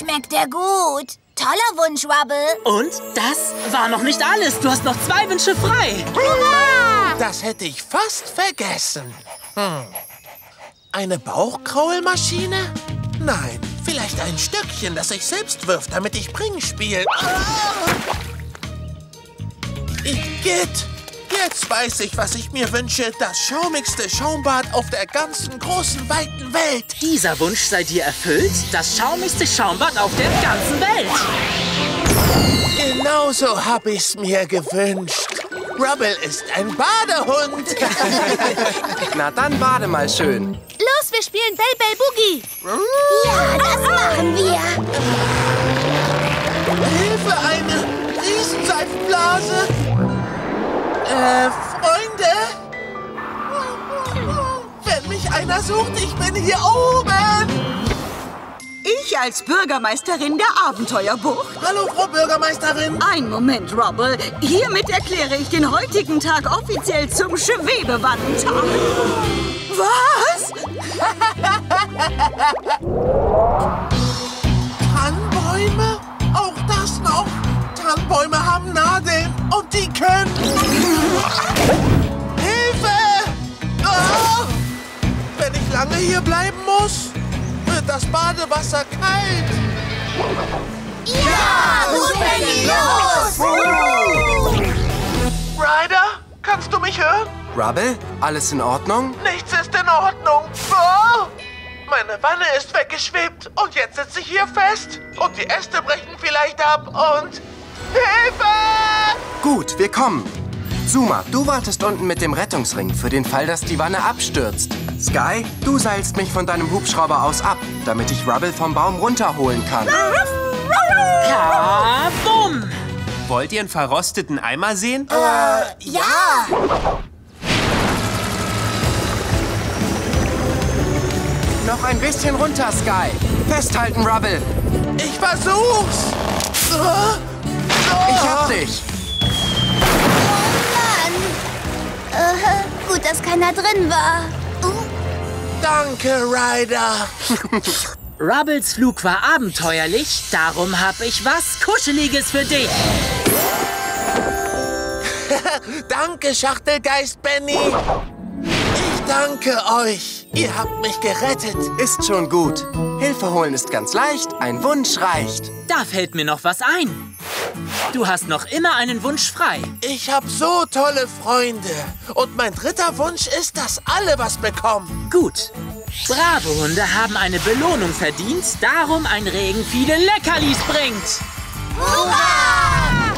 schmeckt der gut. Toller Wunsch, Rubble. Und das war noch nicht alles. Du hast noch zwei Wünsche frei. Hurra! Das hätte ich fast vergessen. Hm. Eine Bauchkraulmaschine? Nein, vielleicht ein Stöckchen, das sich selbst wirft, damit ich Bring spiele. Ah! Igitt! Jetzt weiß ich, was ich mir wünsche. Das schaumigste Schaumbad auf der ganzen großen, weiten Welt. Dieser Wunsch sei dir erfüllt. Das schaumigste Schaumbad auf der ganzen Welt. Genauso hab ich's mir gewünscht. Rubble ist ein Badehund. Na dann bade mal schön. Los, wir spielen Bell Bell Boogie. Ja, das machen wir. Hilfe, eine Riesenseifenblase. Äh, Freunde? Wenn mich einer sucht, ich bin hier oben. Ich als Bürgermeisterin der Abenteuerbucht. Hallo, Frau Bürgermeisterin. Ein Moment, Robble. Hiermit erkläre ich den heutigen Tag offiziell zum Schwebewandentag. Was? Tannenbäume? Auch das noch? Tannenbäume haben Nadeln und die können... Hilfe! Ah! Wenn ich lange hier bleiben muss, wird das Badewasser kalt. Ja, Benny, los! Ryder, kannst du mich hören? Rubble, alles in Ordnung? Nichts ist in Ordnung. Ah! Meine Wanne ist weggeschwebt und jetzt sitze ich hier fest. Und die Äste brechen vielleicht ab und... Hilfe! Gut, wir kommen. Zuma, du wartest unten mit dem Rettungsring für den Fall, dass die Wanne abstürzt. Sky, du seilst mich von deinem Hubschrauber aus ab, damit ich Rubble vom Baum runterholen kann. Kabum! Wollt ihr einen verrosteten Eimer sehen? Ja! Noch ein bisschen runter, Sky. Festhalten, Rubble. Ich versuch's! Ah! Ich hab dich. Mann! Äh, gut, dass keiner drin war. Uh, Danke, Ryder. Rubbles Flug war abenteuerlich, darum hab ich was Kuscheliges für dich. Danke, Schachtelgeist Benny. Ich danke euch. Ihr habt mich gerettet. Ist schon gut. Hilfe holen ist ganz leicht, ein Wunsch reicht. Da fällt mir noch was ein. Du hast noch immer einen Wunsch frei. Ich hab so tolle Freunde. Und mein dritter Wunsch ist, dass alle was bekommen. Gut. Brave Hunde haben eine Belohnung verdient, darum ein Regen viele Leckerlis bringt. hurra!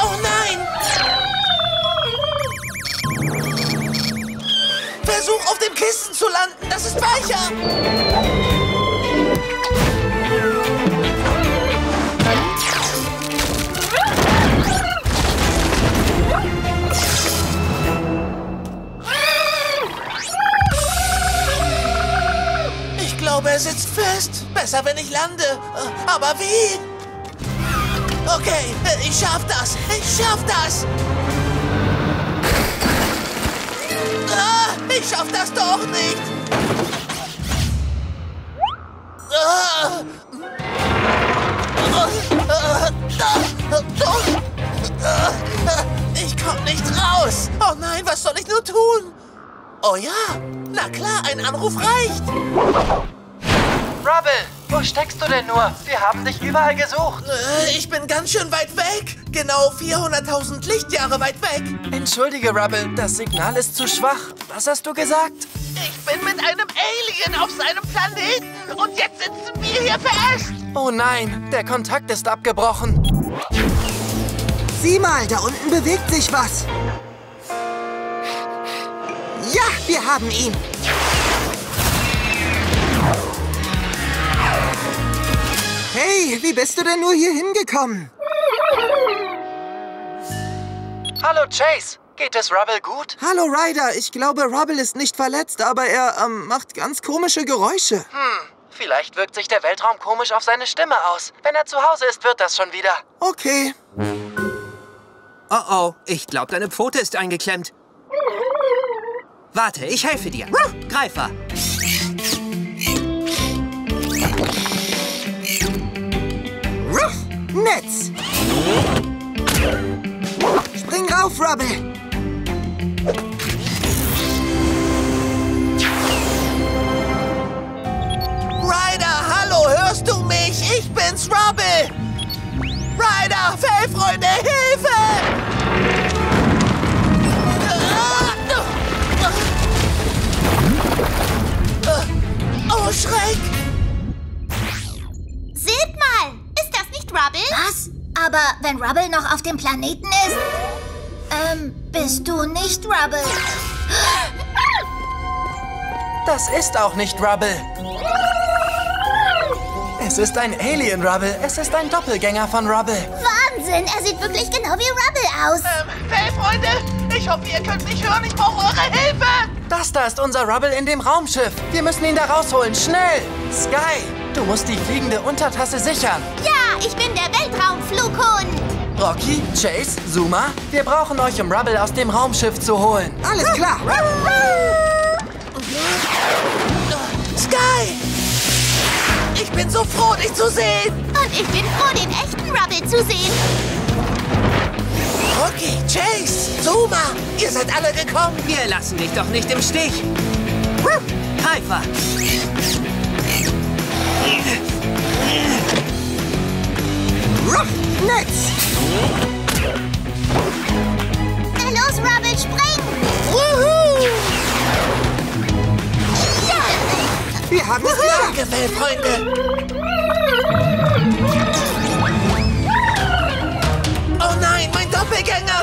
Oh nein! Versuch auf dem Kissen zu landen. Das ist weicher. Er sitzt fest. Besser, wenn ich lande. Äh, Aber wie? Okay, ich schaff das. Ich schaff das. Ah, ich schaff das doch nicht. Ich komm nicht raus. Oh nein, was soll ich nur tun? Oh ja, na klar, ein Anruf reicht. Rubble, wo steckst du denn nur? Wir haben dich überall gesucht. Äh, Ich bin ganz schön weit weg. Genau 400.000 Lichtjahre weit weg. Entschuldige, Rubble, das Signal ist zu schwach. Was hast du gesagt? Ich bin mit einem Alien auf seinem Planeten und jetzt sitzen wir hier fest. Oh nein, der Kontakt ist abgebrochen. Sieh mal, da unten bewegt sich was. Ja, wir haben ihn. Wie bist du denn nur hier hingekommen? Hallo Chase, geht es Rubble gut? Hallo Ryder, ich glaube, Rubble ist nicht verletzt, aber er ähm, macht ganz komische Geräusche. Hm, vielleicht wirkt sich der Weltraum komisch auf seine Stimme aus. Wenn er zu Hause ist, wird das schon wieder. Okay. Oh oh, ich glaube, deine Pfote ist eingeklemmt. Warte, ich helfe dir. Greifer. Netz. Spring rauf, Rubble. Ryder, hallo, hörst du mich? Ich bin's, Rubble. Ryder, Fellfreunde, Hilfe! Wenn Rubble noch auf dem Planeten ist, ähm, bist du nicht Rubble. Das ist auch nicht Rubble. Es ist ein Alien Rubble. Es ist ein Doppelgänger von Rubble. Wahnsinn, er sieht wirklich genau wie Rubble aus. Ähm, Fellfreunde, ich hoffe, ihr könnt mich hören. Ich brauche eure Hilfe! Das da ist unser Rubble in dem Raumschiff. Wir müssen ihn da rausholen. Schnell! Sky, du musst die fliegende Untertasse sichern. Ja, ich bin der Weltraumflughund. Rocky, Chase, Zuma, wir brauchen euch, um Rubble aus dem Raumschiff zu holen. Alles klar. Sky! Ich bin so froh, dich zu sehen! Und ich bin froh, den echten Rubble zu sehen. Rocky, Chase, Zuma, ihr seid alle gekommen. Wir lassen dich doch nicht im Stich. Pfeiffer. Netz. Na los, Rubble, spring! Ja! Wir haben es geschafft. Danke, Fellfreunde! Oh nein, mein Doppelgänger!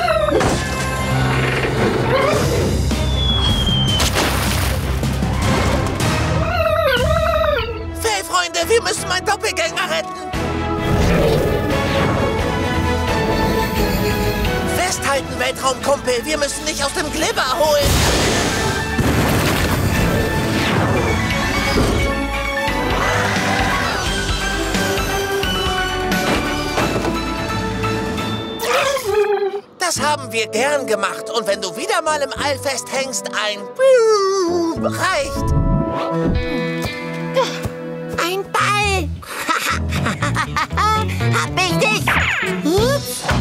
Fellfreunde, wir müssen meinen Doppelgänger retten! Festhalten, Weltraumkumpel! Wir müssen dich aus dem Glibber holen! Das haben wir gern gemacht. Und wenn du wieder mal im All festhängst, ein reicht. Ein Ball! Hab ich dich! Ups.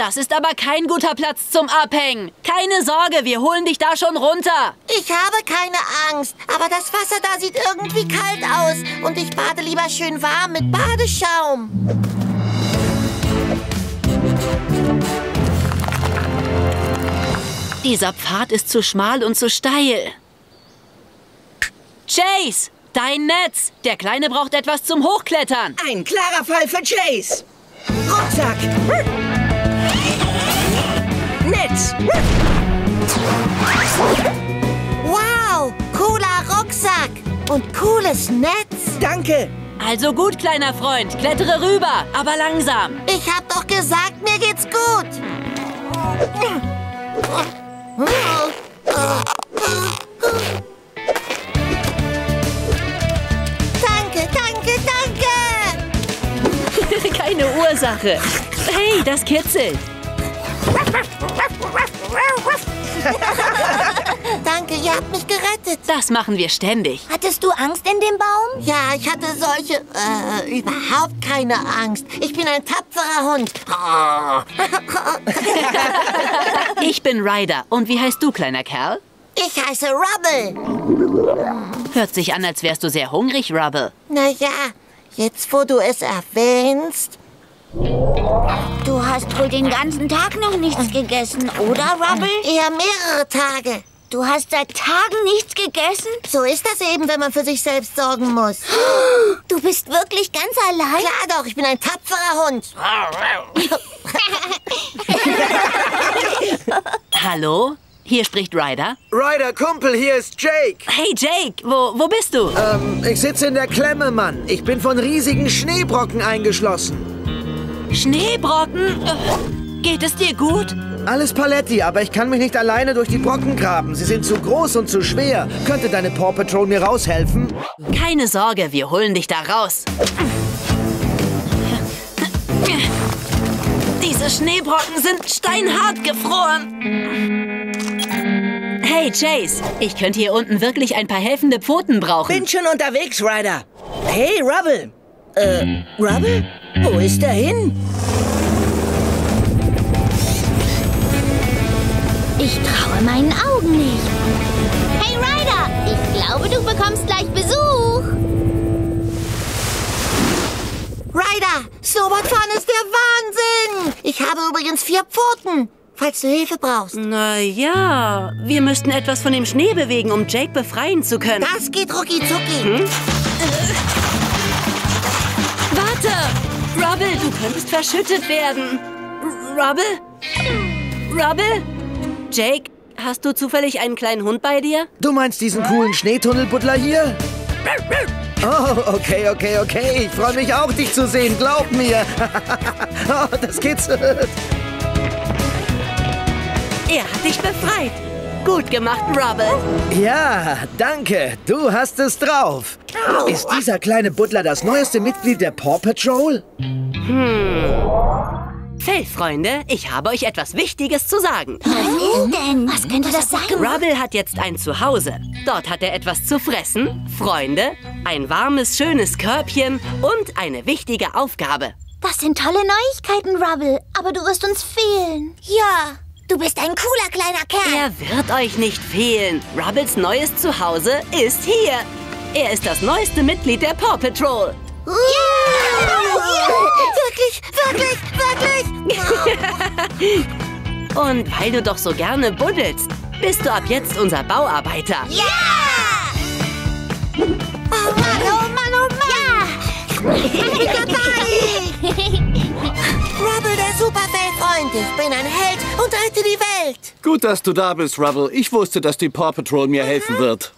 Das ist aber kein guter Platz zum Abhängen. Keine Sorge, wir holen dich da schon runter. Ich habe keine Angst, aber das Wasser da sieht irgendwie kalt aus. Und ich bade lieber schön warm mit Badeschaum. Dieser Pfad ist zu schmal und zu steil. Chase, dein Netz. Der Kleine braucht etwas zum Hochklettern. Ein klarer Fall für Chase. Rucksack. Netz. Wow, cooler Rucksack und cooles Netz. Danke. Also gut, kleiner Freund, klettere rüber, aber langsam. Ich hab doch gesagt, mir geht's gut. Danke, danke, danke. Keine Ursache. Hey, das kitzelt. Danke, ihr habt mich gerettet. Das machen wir ständig. Hattest du Angst in dem Baum? Ja, ich hatte solche, äh, überhaupt keine Angst. Ich bin ein tapferer Hund. Ich bin Ryder. Und wie heißt du, kleiner Kerl? Ich heiße Rubble. Hört sich an, als wärst du sehr hungrig, Rubble. Naja, jetzt wo du es erwähnst. Du hast wohl den ganzen Tag noch nichts gegessen, oder, Rubble? Eher mehrere Tage. Du hast seit Tagen nichts gegessen? So ist das eben, wenn man für sich selbst sorgen muss. Du bist wirklich ganz allein? Klar doch, ich bin ein tapferer Hund. Hallo? Hier spricht Ryder. Ryder, Kumpel, hier ist Jake. Hey Jake, wo, wo bist du? Ähm, ich sitze in der Klemme, Mann. Ich bin von riesigen Schneebrocken eingeschlossen. Schneebrocken? Geht es dir gut? Alles Paletti, aber ich kann mich nicht alleine durch die Brocken graben. Sie sind zu groß und zu schwer. Könnte deine Paw Patrol mir raushelfen? Keine Sorge, wir holen dich da raus. Diese Schneebrocken sind steinhart gefroren. Hey Chase, ich könnte hier unten wirklich ein paar helfende Pfoten brauchen. Bin schon unterwegs, Ryder. Hey, Rubble. Äh, Rubble? Wo ist er hin? Ich traue meinen Augen nicht. Hey Ryder, ich glaube, du bekommst gleich Besuch. Ryder, Snowboardfahren ist der Wahnsinn. Ich habe übrigens vier Pfoten, falls du Hilfe brauchst. Na ja, wir müssten etwas von dem Schnee bewegen, um Jake befreien zu können. Das geht rucki zucki. Hm? Rubble, du könntest verschüttet werden. Rubble? Rubble? Jake, hast du zufällig einen kleinen Hund bei dir? Du meinst diesen coolen Schneetunnelbuddler hier? Oh, okay, okay, okay. Ich freue mich auch, dich zu sehen. Glaub mir. oh, das kitzelt. Er hat dich befreit. Gut gemacht, Rubble. Ja, danke. Du hast es drauf. Ist dieser kleine Buddler das neueste Mitglied der Paw Patrol? Hm. Fellfreunde, ich habe euch etwas Wichtiges zu sagen. Was ist denn? Was könnte das sein? Rubble hat jetzt ein Zuhause. Dort hat er etwas zu fressen, Freunde, ein warmes, schönes Körbchen und eine wichtige Aufgabe. Das sind tolle Neuigkeiten, Rubble. Aber du wirst uns fehlen. Ja, du bist ein cooler kleiner Kerl. Er wird euch nicht fehlen. Rubbles neues Zuhause ist hier. Er ist das neueste Mitglied der Paw Patrol. Yeah! Wirklich, wirklich, wirklich! Und weil du doch so gerne buddelst, bist du ab jetzt unser Bauarbeiter. Ja! Oh Mann, oh Mann, oh Mann! Ja! Ich bin dabei! Superfellfreund. Ich bin ein Held und rette die Welt. Gut, dass du da bist, Rubble. Ich wusste, dass die Paw Patrol mir helfen wird.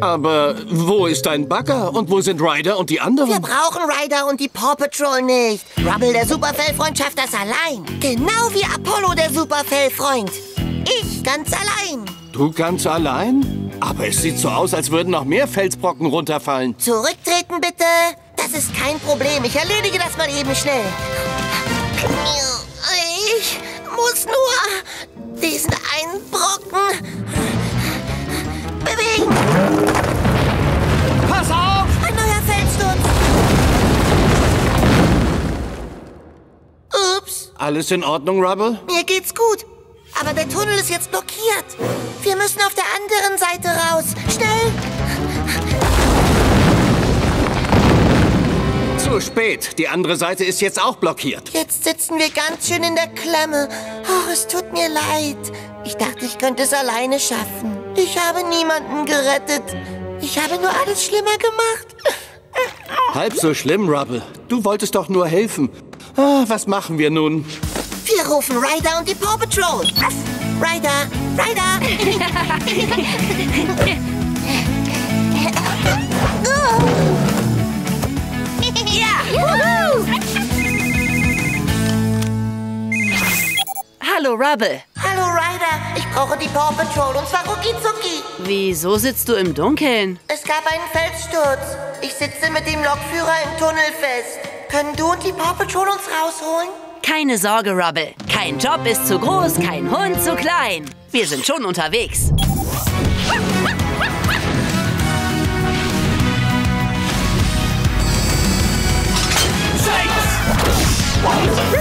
Aber wo ist dein Bagger und wo sind Ryder und die anderen? Wir brauchen Ryder und die Paw Patrol nicht. Rubble, der Superfellfreund, schafft das allein. Genau wie Apollo, der Superfellfreund. Ich ganz allein. Du ganz allein? Aber es sieht so aus, als würden noch mehr Felsbrocken runterfallen. Zurücktreten, bitte. Das ist kein Problem. Ich erledige das mal eben schnell. Ich muss nur diesen einen Brocken bewegen. Pass auf! Ein neuer Felssturz. Ups. Alles in Ordnung, Rubble? Mir geht's gut. Aber der Tunnel ist jetzt blockiert. Wir müssen auf der anderen Seite raus. Schnell! Zu spät. Die andere Seite ist jetzt auch blockiert. Jetzt sitzen wir ganz schön in der Klemme. Oh, es tut mir leid. Ich dachte, ich könnte es alleine schaffen. Ich habe niemanden gerettet. Ich habe nur alles schlimmer gemacht. Halb so schlimm, Rubble. Du wolltest doch nur helfen. Ah, was machen wir nun? Wir rufen Ryder und die Paw Patrol. Ryder, Ryder. Hallo, Rubble. Hallo, Ryder. Ich brauche die Paw Patrol und zwar rucki zucki. Wieso sitzt du im Dunkeln? Es gab einen Felssturz. Ich sitze mit dem Lokführer im Tunnel fest. Können du und die Paw Patrol uns rausholen? Keine Sorge, Rubble. Kein Job ist zu groß, kein Hund zu klein. Wir sind schon unterwegs. Hey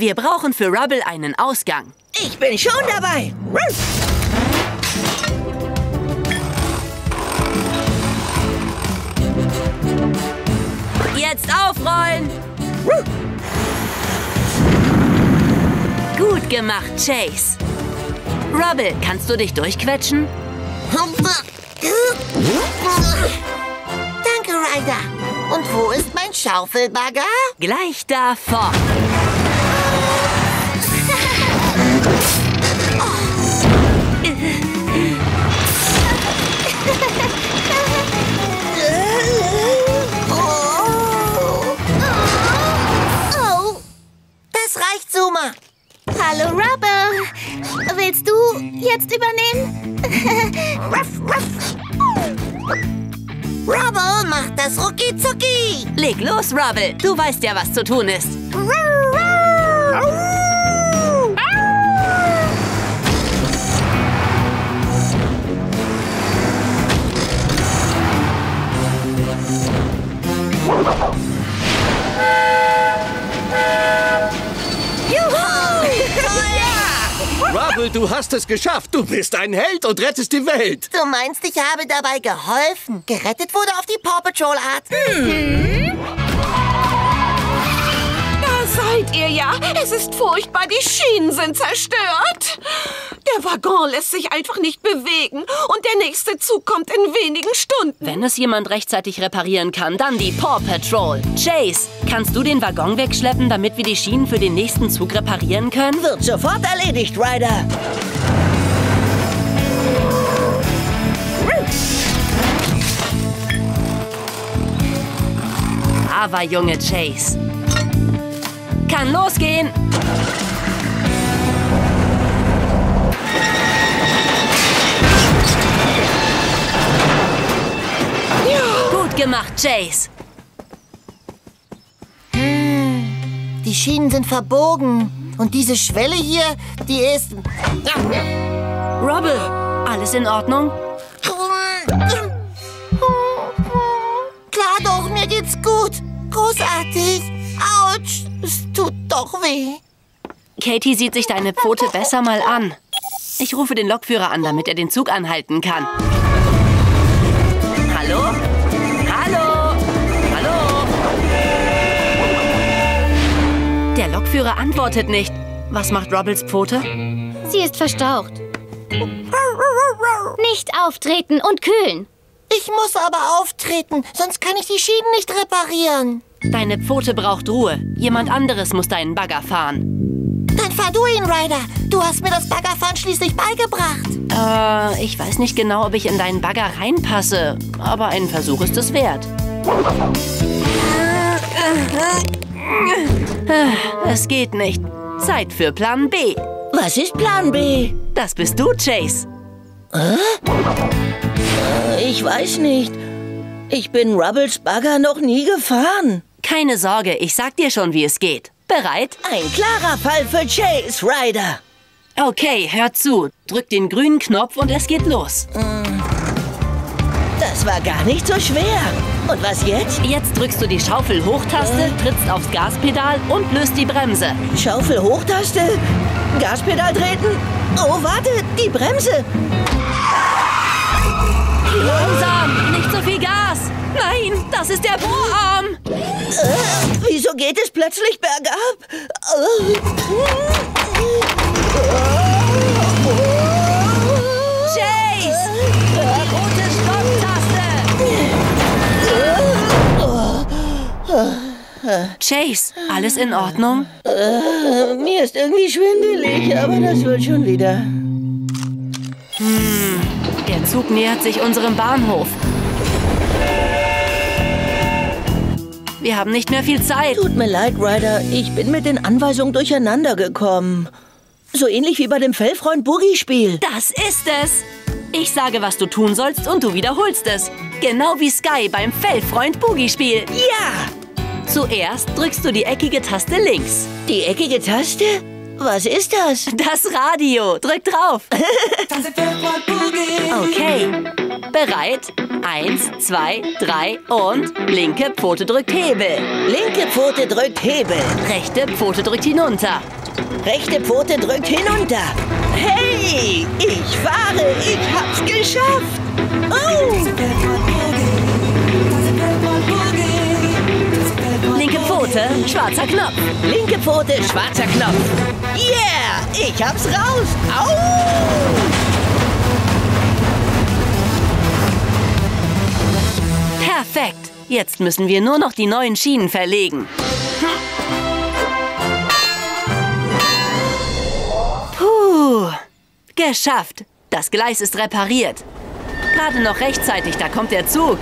wir brauchen für Rubble einen Ausgang. Ich bin schon dabei. Jetzt aufrollen! Gut gemacht, Chase. Rubble, kannst du dich durchquetschen? Danke, Ryder. Und wo ist mein Schaufelbagger? Gleich da Hallo, Rubble. Willst du jetzt übernehmen? ruff, ruff. Rubble macht das Rucki-Zucki. Leg los, Rubble. Du weißt ja, was zu tun ist. Rubble, du hast es geschafft. Du bist ein Held und rettest die Welt. Du meinst, ich habe dabei geholfen? Gerettet wurde auf die Paw Patrol Art. Da seid ihr ja. Es ist furchtbar. Die Schienen sind zerstört. Der Waggon lässt sich einfach nicht bewegen. Und der nächste Zug kommt in wenigen Stunden. Wenn es jemand rechtzeitig reparieren kann, dann die Paw Patrol. Chase, kannst du den Waggon wegschleppen, damit wir die Schienen für den nächsten Zug reparieren können? Wird sofort erledigt, Ryder. Aber Junge Chase. Kann losgehen. Gut gemacht, Chase. Die Schienen sind verbogen. Und diese Schwelle hier, die ist... Rubble, alles in Ordnung? Klar doch, mir geht's gut. Großartig. Autsch, es tut doch weh. Katie sieht sich deine Pfote besser mal an. Ich rufe den Lokführer an, damit er den Zug anhalten kann. Hallo? Hallo? Hallo? Der Lokführer antwortet nicht. Was macht Robbles Pfote? Sie ist verstaucht. Nicht auftreten und kühlen. Ich muss aber auftreten, sonst kann ich die Schienen nicht reparieren. Deine Pfote braucht Ruhe. Jemand anderes muss deinen Bagger fahren. Dann fahr du ihn, Ryder. Du hast mir das Baggerfahren schließlich beigebracht. Äh, ich weiß nicht genau, ob ich in deinen Bagger reinpasse, aber ein Versuch ist es wert. Es geht nicht. Zeit für Plan B. Was ist Plan B? Das bist du, Chase. Äh, Ich weiß nicht. Ich bin Rubbles Bagger noch nie gefahren. Keine Sorge, ich sag dir schon, wie es geht. Bereit? Ein klarer Fall für Chase Ryder. Okay, hör zu. Drück den grünen Knopf und es geht los. Das war gar nicht so schwer. Und was jetzt? Jetzt drückst du die Schaufel-Hochtaste, trittst aufs Gaspedal und löst die Bremse. Schaufel Hochtaste? Gaspedal treten? Oh, warte, die Bremse. Langsam, nicht so viel Gas. Nein, das ist der Bohrarm. Äh, wieso geht es plötzlich bergab? Chase! Rote Stopptaste! Chase, alles in Ordnung? Äh, mir ist irgendwie schwindelig, aber das wird schon wieder. Hm, der Zug nähert sich unserem Bahnhof. Wir haben nicht mehr viel Zeit. Tut mir leid, Ryder. Ich bin mit den Anweisungen durcheinander gekommen. So ähnlich wie bei dem Fellfreund-Boogie-Spiel. Das ist es. Ich sage, was du tun sollst und du wiederholst es. Genau wie Sky beim Fellfreund-Boogie-Spiel. Ja! Zuerst drückst du die eckige Taste links. Die eckige Taste? Was ist das? Das Radio. Drück drauf. Okay. Bereit? Eins, zwei, drei und linke Pfote drückt Hebel. Linke Pfote drückt Hebel. Rechte Pfote drückt hinunter. Rechte Pfote drückt hinunter. Hey, ich fahre. Ich hab's geschafft. Oh. Pfote, schwarzer Knopf. Linke Pfote, schwarzer Knopf. Yeah, ich hab's raus. Au! Perfekt. Jetzt müssen wir nur noch die neuen Schienen verlegen. Puh. Geschafft. Das Gleis ist repariert. Gerade noch rechtzeitig, da kommt der Zug.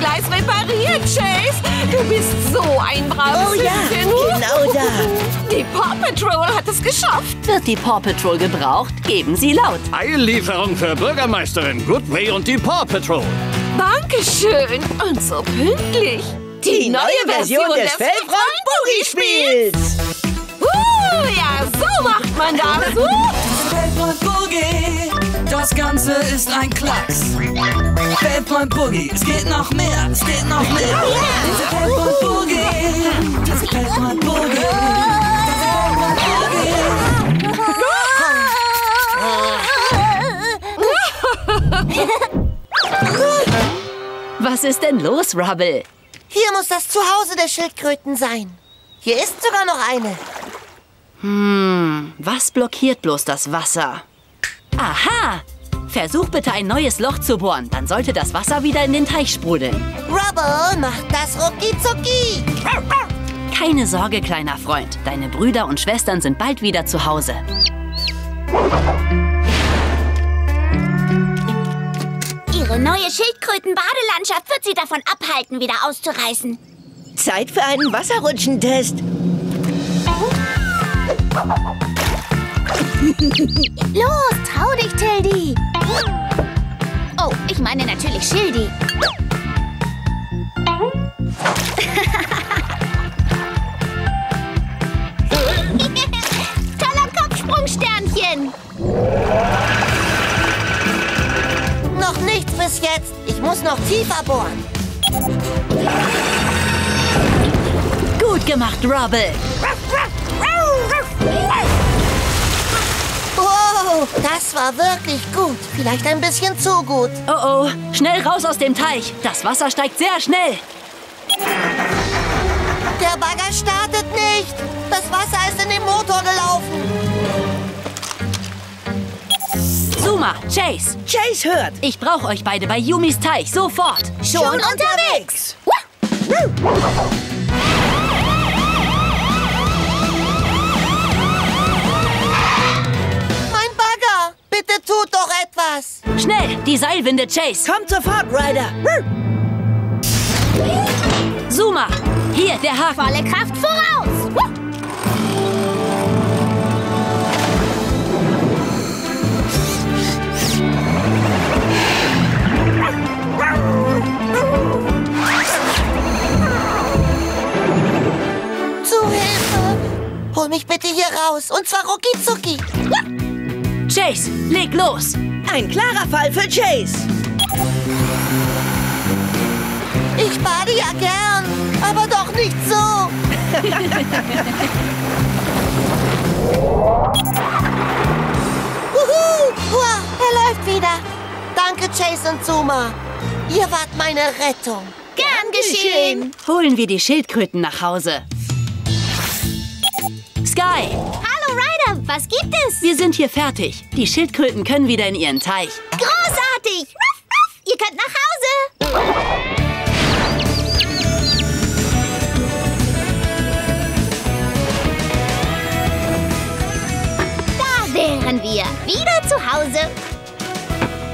Gleis repariert, Chase. Du bist so ein braves Oh ja, genau da. Die Paw Patrol hat es geschafft. Wird die Paw Patrol gebraucht? Geben Sie laut. Eillieferung für Bürgermeisterin Goodway und die Paw Patrol. Dankeschön. Und so pünktlich. Die neue Version des Fellfront-Boogie-Spiels. Uh, ja, so macht man das. Uh. Das Ganze ist ein Klacks. Feldpoint Boogie, es geht noch mehr, es geht noch mehr. Diese Feldpoint Boogie, diese Feldpoint Boogie, Was ist denn los, Rubble? Hier muss das Zuhause der Schildkröten sein. Hier ist sogar noch eine. Hm, was blockiert bloß das Wasser? Aha! Versuch bitte ein neues Loch zu bohren, dann sollte das Wasser wieder in den Teich sprudeln. Rubble macht das rucki zucki. Keine Sorge, kleiner Freund. Deine Brüder und Schwestern sind bald wieder zu Hause. Ihre neue Schildkröten-Badelandschaft wird sie davon abhalten, wieder auszureißen. Zeit für einen Wasserrutschentest. Los, trau dich, Tildy. Oh, ich meine natürlich Schildi. Toller Kopfsprungsternchen. Noch nichts bis jetzt. Ich muss noch tiefer bohren. Gut gemacht, Rubble. Wow, das war wirklich gut. Vielleicht ein bisschen zu gut. Oh oh, schnell raus aus dem Teich. Das Wasser steigt sehr schnell. Der Bagger startet nicht. Das Wasser ist in den Motor gelaufen. Zuma, Chase. Chase hört. Ich brauche euch beide bei Yumis Teich. Sofort. Schon, unterwegs. Mein tut doch etwas. Schnell, die Seilwinde, Chase. Kommt sofort, Ryder. Zuma, hier, der Haken. Volle Kraft voraus. Zu Hilfe. Hol mich bitte hier raus. Und zwar rucki zucki. Chase, leg los. Ein klarer Fall für Chase. Ich bade ja gern, aber doch nicht so. Wuhu! Hua, er läuft wieder. Danke, Chase und Zuma. Ihr wart meine Rettung. Gern geschehen. Holen wir die Schildkröten nach Hause. Sky, Ryder. Was gibt es? wir sind hier fertig. Die Schildkröten können wieder in ihren Teich. Großartig. Ruff, ruff. Ihr könnt nach Hause. Da wären wir. Wieder zu Hause.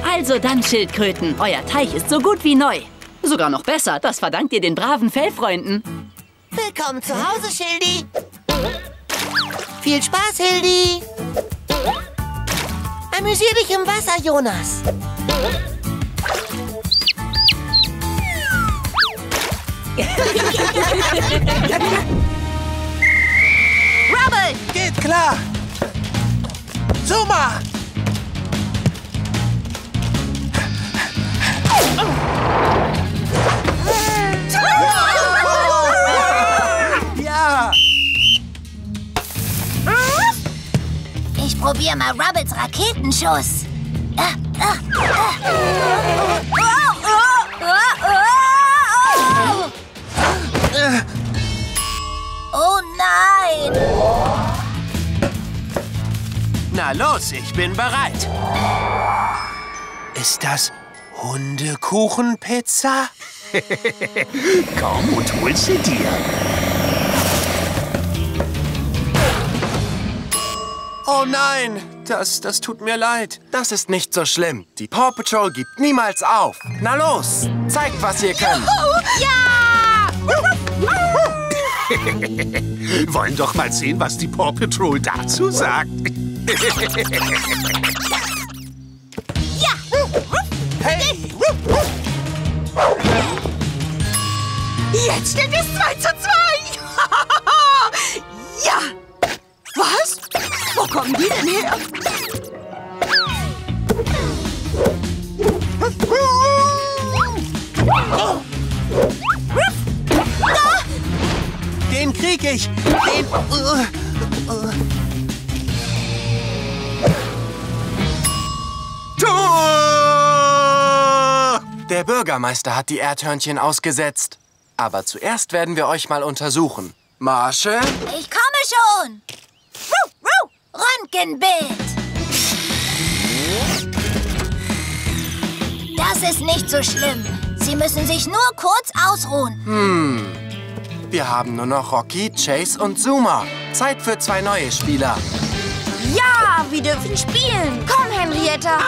Also dann, Schildkröten, euer Teich ist so gut wie neu. Sogar noch besser, das verdankt ihr den braven Fellfreunden. Willkommen zu Hause, Schildi. Viel Spaß, Hildi. Amüsier dich im Wasser, Jonas. Rubble! Geht klar! Zuma! Ja! Ich probiere mal Rubbles Raketenschuss. Ah, ah, ah. Oh, oh, oh, oh, oh. oh nein! Na los, ich bin bereit. Ist das Hundekuchenpizza? Komm und hol sie dir. Oh nein, das, das tut mir leid. Das ist nicht so schlimm. Die Paw Patrol gibt niemals auf. Na los, zeigt, was ihr könnt. Ja! Wollen doch mal sehen, was die Paw Patrol dazu sagt. Ja! Hey! Jetzt steht es 2 zu 2. Bürgermeister hat die Erdhörnchen ausgesetzt. Aber zuerst werden wir euch mal untersuchen. Marshall? Ich komme schon! Ruh, ruh. Röntgenbild! Das ist nicht so schlimm. Sie müssen sich nur kurz ausruhen. Hm. Wir haben nur noch Rocky, Chase und Zuma. Zeit für zwei neue Spieler. Ja, wir dürfen spielen. Komm, Henrietta.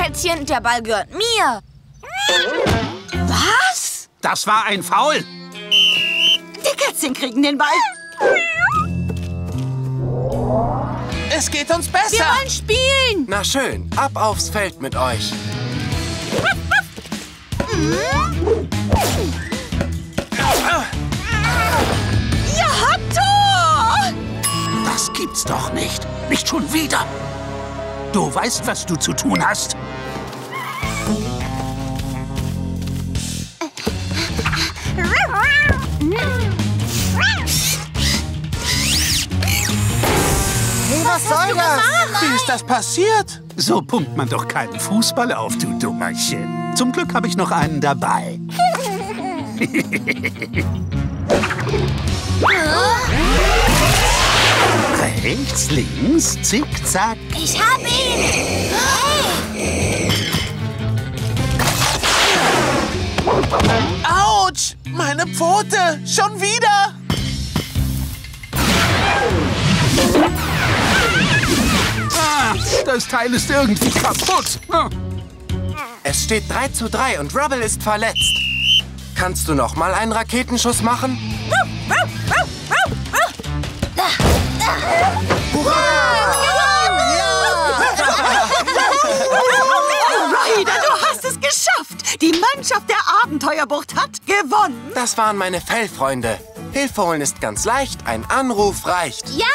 Kätzchen. Der Ball gehört mir. Was? Das war ein Foul. Die Kätzchen kriegen den Ball. Es geht uns besser. Wir wollen spielen. Na schön, ab aufs Feld mit euch. Ja, Tor! Das gibt's doch nicht. Nicht schon wieder. Du weißt, was du zu tun hast. Was soll das? Wie ist das passiert? So pumpt man doch keinen Fußball auf, du Dummerchen. Zum Glück habe ich noch einen dabei. Rechts, links, zickzack. Ich hab ihn! Hey! Autsch! Meine Pfote! Schon wieder! Ah, das Teil ist irgendwie kaputt. Ah. Es steht 3 zu 3 und Rubble ist verletzt. Kannst du noch mal einen Raketenschuss machen? Ryder, du hast es geschafft. Die Mannschaft der Abenteuerbucht hat gewonnen. Das waren meine Fellfreunde. Hilfe holen ist ganz leicht, ein Anruf reicht. Ja!